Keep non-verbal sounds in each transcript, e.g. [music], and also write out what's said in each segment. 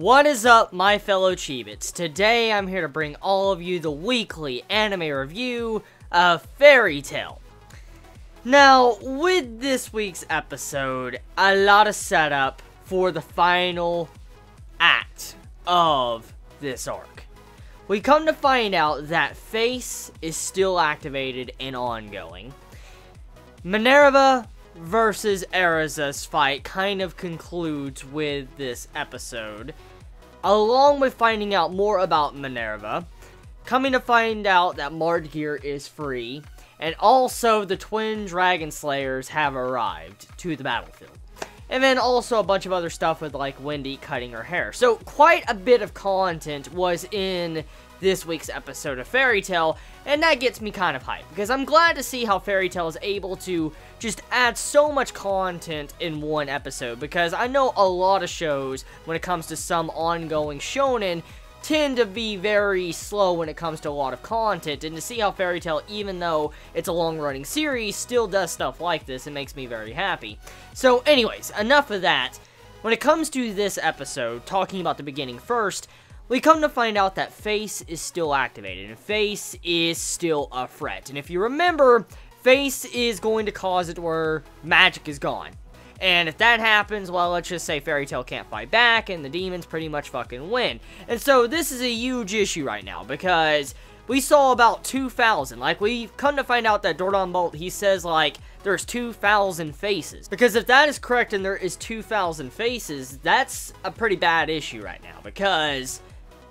What is up, my fellow Chibits? Today, I'm here to bring all of you the weekly anime review of Fairy Tail. Now, with this week's episode, a lot of setup for the final act of this arc. We come to find out that Face is still activated and ongoing. Minerva versus Erza's fight kind of concludes with this episode along with finding out more about Minerva, coming to find out that Mard Geer is free, and also the twin dragon slayers have arrived to the battlefield. And then also a bunch of other stuff with like Wendy cutting her hair. So quite a bit of content was in this week's episode of Fairy Tail, and that gets me kind of hyped, because I'm glad to see how Fairy Tail is able to just add so much content in one episode, because I know a lot of shows, when it comes to some ongoing shonen, tend to be very slow when it comes to a lot of content, and to see how Fairy Tail, even though it's a long-running series, still does stuff like this, it makes me very happy. So anyways, enough of that. When it comes to this episode, talking about the beginning first, we come to find out that Face is still activated, and Face is still a threat. And if you remember, Face is going to cause it where magic is gone. And if that happens, well, let's just say Fairy Tail can't fight back, and the demons pretty much fucking win. And so this is a huge issue right now, because we saw about 2,000. Like, we come to find out that Doranbolt, he says, like, there's 2,000 faces. Because if that is correct and there is 2,000 faces, that's a pretty bad issue right now, because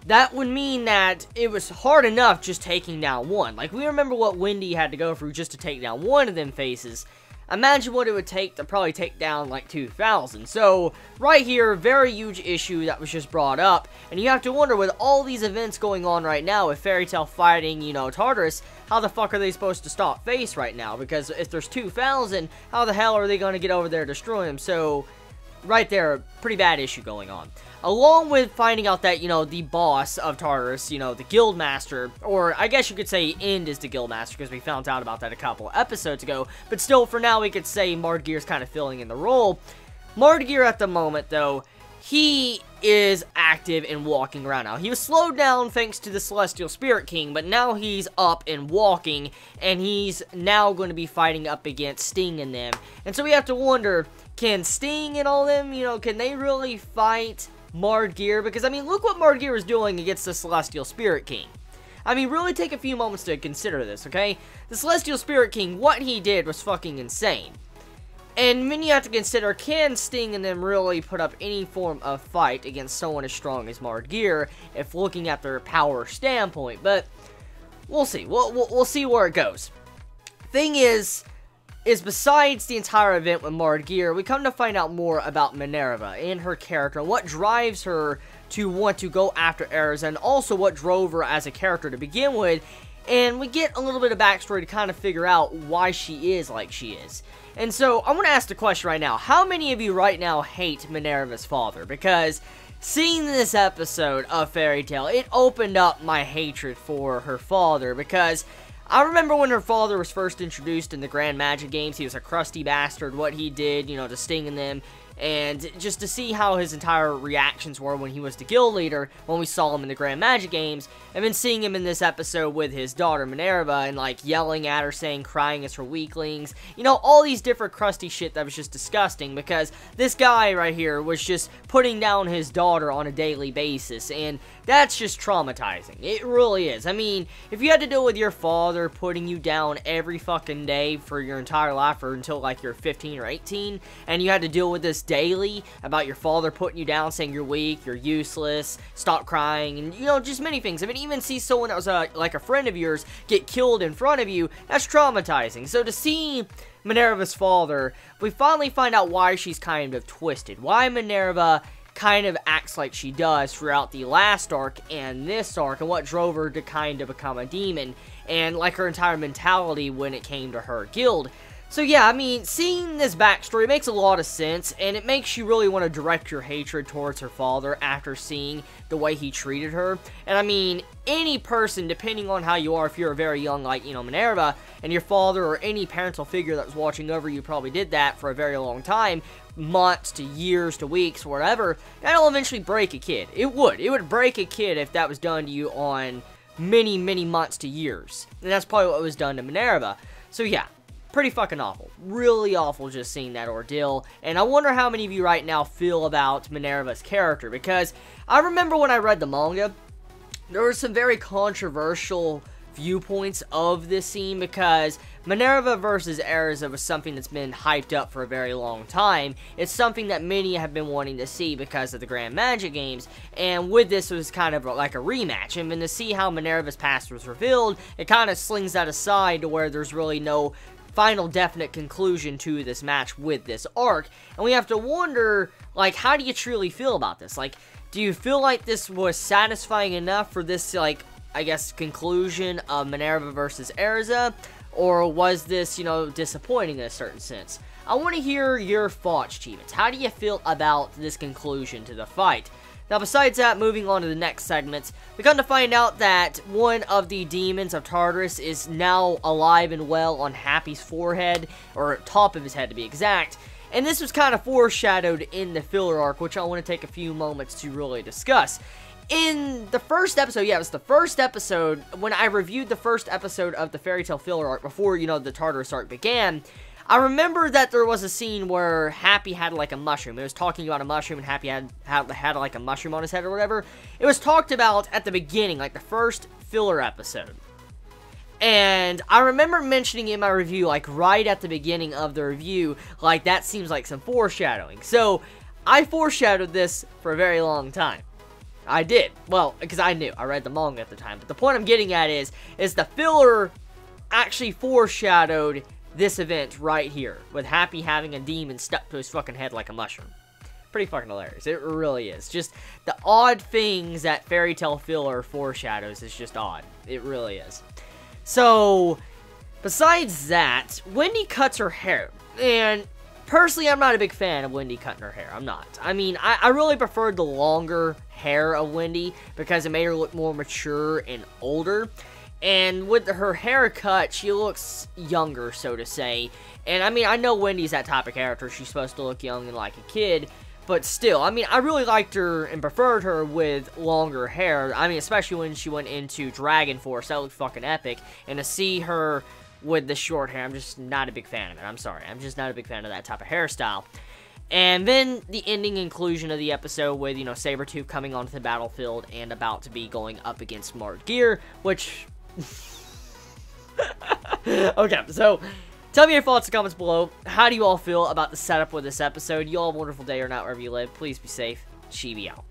that would mean that it was hard enough just taking down one. Like, we remember what Wendy had to go through just to take down one of them faces. Imagine what it would take to probably take down like 2,000. So, right here, very huge issue that was just brought up. And you have to wonder, with all these events going on right now, with Fairy Tail fighting, you know, Tartarus, how the fuck are they supposed to stop Face right now? Because if there's 2,000, how the hell are they going to get over there to destroy him? So, right there, pretty bad issue going on. Along with finding out that, you know, the boss of Tartarus, you know, the Guildmaster, or I guess you could say End is the Guildmaster, because we found out about that a couple episodes ago, but still, for now, we could say Mard Geer's kind of filling in the role. Mard Geer at the moment, though, he is active and walking around now. He was slowed down thanks to the Celestial Spirit King, but now he's up and walking, and he's now going to be fighting up against Sting and them. And so we have to wonder, can Sting and all them, you know, can they really fight Mard Geer? Because, I mean, look what Mard Geer is doing against the Celestial Spirit King. I mean, really take a few moments to consider this, okay? The Celestial Spirit King, what he did was fucking insane. And then you have to consider, can Sting and them really put up any form of fight against someone as strong as Mard Geer if looking at their power standpoint? But, we'll see. We'll, we'll, we'll see where it goes. Thing is, is besides the entire event with Mard Geer, we come to find out more about Minerva and her character and what drives her to want to go after Erza and also what drove her as a character to begin with. And we get a little bit of backstory to kind of figure out why she is like she is. And so, I want to ask the question right now. How many of you right now hate Minerva's father? Because seeing this episode of Fairy Tail, it opened up my hatred for her father because I remember when her father was first introduced in the Grand Magic games, he was a crusty bastard, what he did, you know, to Sting in them, and just to see how his entire reactions were when he was the guild leader, when we saw him in the Grand Magic games, and then seeing him in this episode with his daughter Minerva, and like yelling at her, saying crying as for weaklings, you know, all these different crusty shit that was just disgusting, because this guy right here was just putting down his daughter on a daily basis, and that's just traumatizing. It really is. I mean, if you had to deal with your father putting you down every fucking day for your entire life or until like you're 15 or 18, and you had to deal with this daily about your father putting you down, saying you're weak, you're useless, stop crying, and you know, just many things. I mean, even see someone that was uh, like a friend of yours get killed in front of you, that's traumatizing. So to see Minerva's father, we finally find out why she's kind of twisted. Why Minerva kind of acts like she does throughout the last arc and this arc, and what drove her to kind of become a demon, and like her entire mentality when it came to her guild. So yeah, I mean, seeing this backstory makes a lot of sense, and it makes you really want to direct your hatred towards her father after seeing the way he treated her. And I mean, any person, depending on how you are, if you're a very young, like, you know, Minerva, and your father or any parental figure that was watching over you probably did that for a very long time, months to years to weeks, whatever, that'll eventually break a kid. It would. It would break a kid if that was done to you on many, many months to years. And that's probably what was done to Minerva. So yeah, pretty fucking awful. Really awful just seeing that ordeal. And I wonder how many of you right now feel about Minerva's character. Because I remember when I read the manga, there were some very controversial viewpoints of this scene because Minerva versus Erza was something that's been hyped up for a very long time. It's something that many have been wanting to see because of the Grand Magic games, and with this it was kind of like a rematch. And then to see how Minerva's past was revealed, it kind of slings that aside to where there's really no final definite conclusion to this match with this arc. And we have to wonder, like, how do you truly feel about this? Like, do you feel like this was satisfying enough for this, like, I guess, conclusion of Minerva versus Erza? Or was this, you know, disappointing in a certain sense? I want to hear your thoughts, Chibits. How do you feel about this conclusion to the fight? Now, besides that, moving on to the next segments, we come to find out that one of the demons of Tartarus is now alive and well on Happy's forehead, or top of his head to be exact. And this was kind of foreshadowed in the filler arc, which I want to take a few moments to really discuss. In the first episode, yeah, it was the first episode, when I reviewed the first episode of the Fairy Tail filler arc before, you know, the Tartarus arc began, I remember that there was a scene where Happy had like a mushroom. It was talking about a mushroom and Happy had, had, had like a mushroom on his head or whatever. It was talked about at the beginning, like the first filler episode. And I remember mentioning in my review, like right at the beginning of the review, like that seems like some foreshadowing. So I foreshadowed this for a very long time. I did. Well, because I knew. I read the manga at the time. But the point I'm getting at is, is the filler actually foreshadowed this event right here, with Happy having a demon stuck to his fucking head like a mushroom. Pretty fucking hilarious. It really is. Just the odd things that Fairy Tail filler foreshadows is just odd. It really is. So, besides that, Wendy cuts her hair. And personally, I'm not a big fan of Wendy cutting her hair. I'm not. I mean, I, I really preferred the longer hair of Wendy because it made her look more mature and older. And with her haircut, she looks younger, so to say. And I mean, I know Wendy's that type of character. She's supposed to look young and like a kid. But still, I mean, I really liked her and preferred her with longer hair. I mean, especially when she went into Dragon Force. That looked fucking epic. And to see her with the short hair, I'm just not a big fan of it. I'm sorry. I'm just not a big fan of that type of hairstyle. And then the ending inclusion of the episode with, you know, Sabertooth coming onto the battlefield and about to be going up against Mard Geer, which [laughs] okay, so tell me your thoughts in the comments below. How do you all feel about the setup with this episode? You all have a wonderful day or not wherever you live. Please be safe. Chibi out.